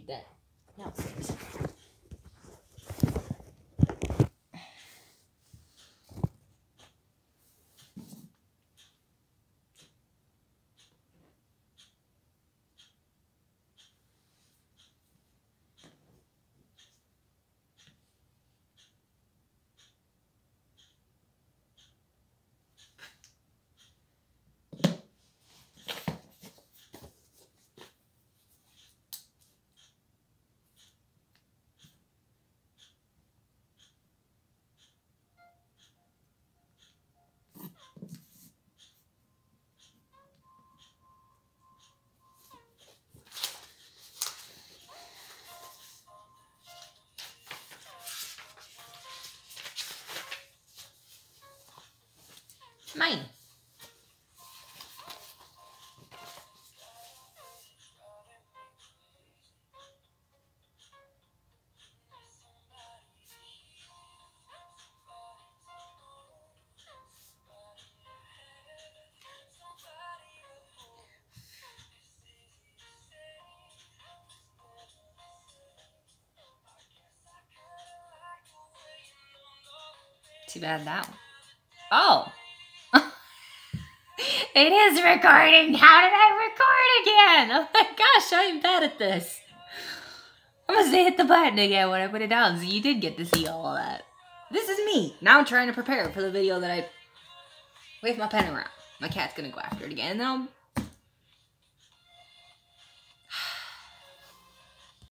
get that. Now, Mine. Too bad that one. Oh! It is recording. How did I record again? Oh my gosh, I'm bad at this. I must have hit the button again when I put it down, so you did get to see all of that. This is me. Now I'm trying to prepare for the video that I wave my pen around. My cat's gonna go after it again, and then I'll